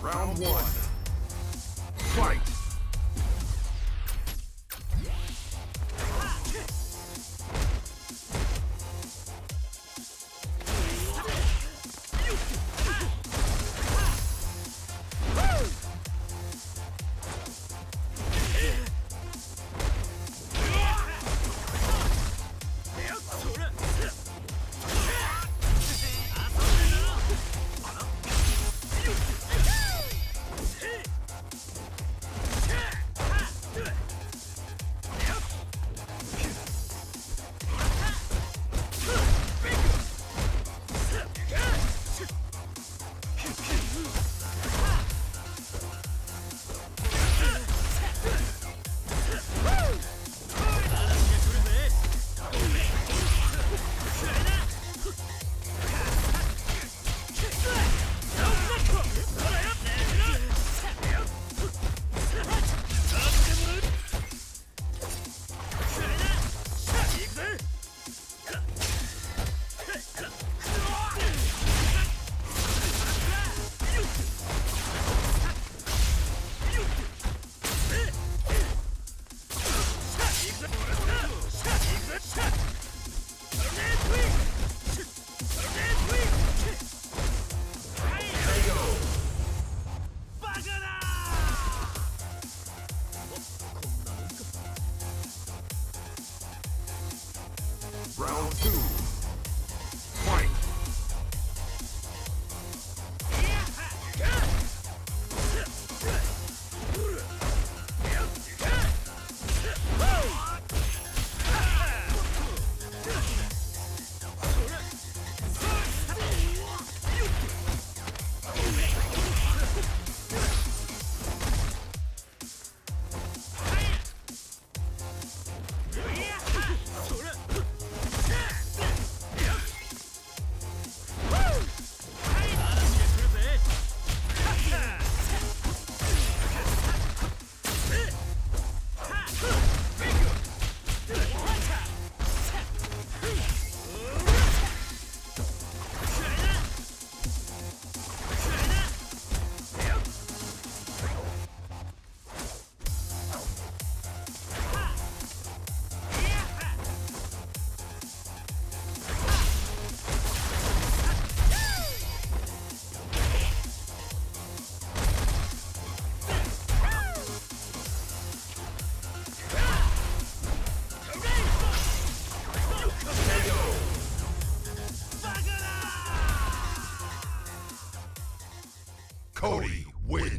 Round one. Fight! Round two. Cody wins.